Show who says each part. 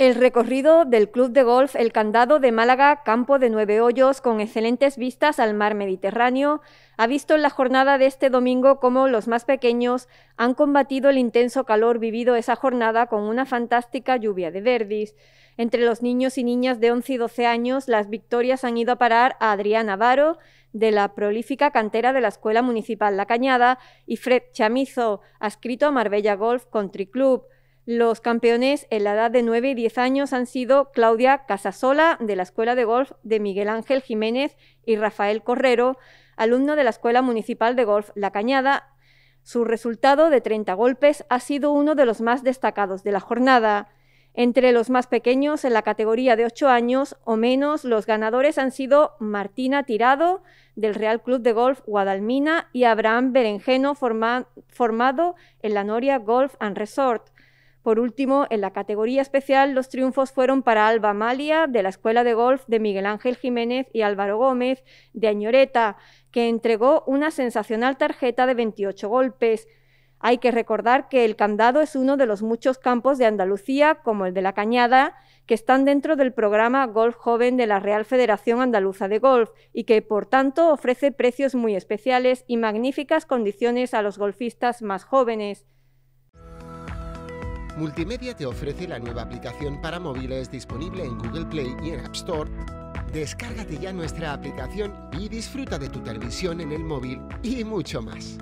Speaker 1: El recorrido del Club de Golf El Candado de Málaga, campo de nueve hoyos con excelentes vistas al mar Mediterráneo, ha visto en la jornada de este domingo cómo los más pequeños han combatido el intenso calor vivido esa jornada con una fantástica lluvia de verdis. Entre los niños y niñas de 11 y 12 años, las victorias han ido a parar a Adrián Navarro, de la prolífica cantera de la Escuela Municipal La Cañada, y Fred Chamizo, adscrito a Marbella Golf Country Club. Los campeones en la edad de 9 y 10 años han sido Claudia Casasola, de la Escuela de Golf de Miguel Ángel Jiménez, y Rafael Correro, alumno de la Escuela Municipal de Golf La Cañada. Su resultado de 30 golpes ha sido uno de los más destacados de la jornada. Entre los más pequeños, en la categoría de 8 años o menos, los ganadores han sido Martina Tirado, del Real Club de Golf Guadalmina, y Abraham Berenjeno, formado en la Noria Golf and Resort. Por último, en la categoría especial, los triunfos fueron para Alba Malia, de la Escuela de Golf de Miguel Ángel Jiménez, y Álvaro Gómez, de Añoreta, que entregó una sensacional tarjeta de 28 golpes. Hay que recordar que el candado es uno de los muchos campos de Andalucía, como el de la Cañada, que están dentro del programa Golf Joven de la Real Federación Andaluza de Golf y que, por tanto, ofrece precios muy especiales y magníficas condiciones a los golfistas más jóvenes.
Speaker 2: Multimedia te ofrece la nueva aplicación para móviles disponible en Google Play y en App Store. Descárgate ya nuestra aplicación y disfruta de tu televisión en el móvil y mucho más.